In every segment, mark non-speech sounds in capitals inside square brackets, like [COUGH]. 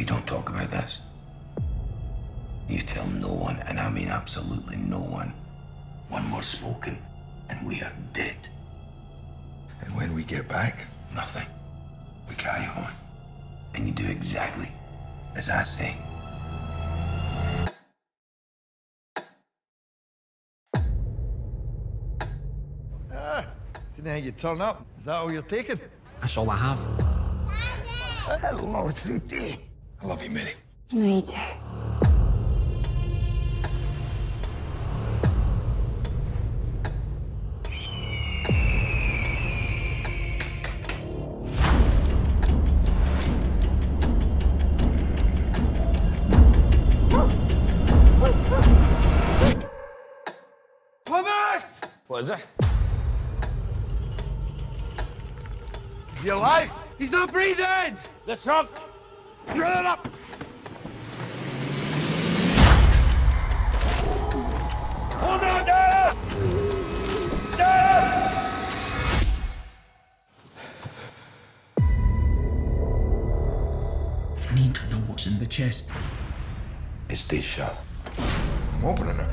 We don't talk about this. You tell no one, and I mean absolutely no one. One more spoken, and we are dead. And when we get back, Nothing. We carry on. And you do exactly as I say. Ah, didn't think you'd turn up. Is that all you're taking? That's all I have. hello, Sooty. I love you, Minnie. No, you do. Thomas! What is it? Is he alive? He's not breathing! The trunk! Get it up! Hold on, Dad! Dad! I need to know what's in the chest. It's this shot. I'm opening it.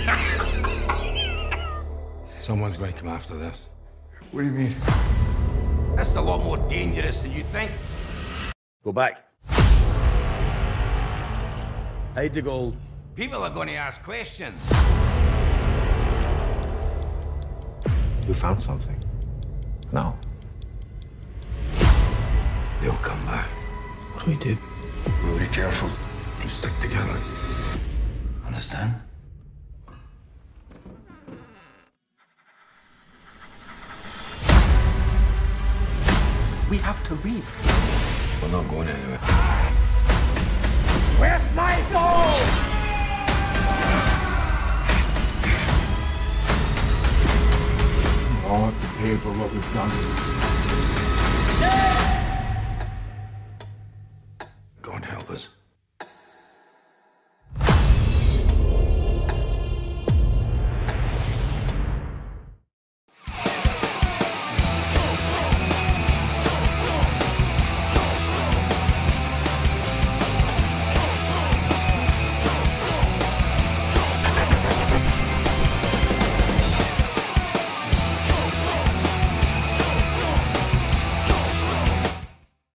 [LAUGHS] Someone's going to come after this. What do you mean? That's a lot more dangerous than you think. Go back. Hide the gold. People are going to ask questions. You found something. No. They'll come back. What do we do? We'll be careful. We stick together. Understand? We have to leave. We're not going anywhere. Where's my gold? We all have to pay for what we've done.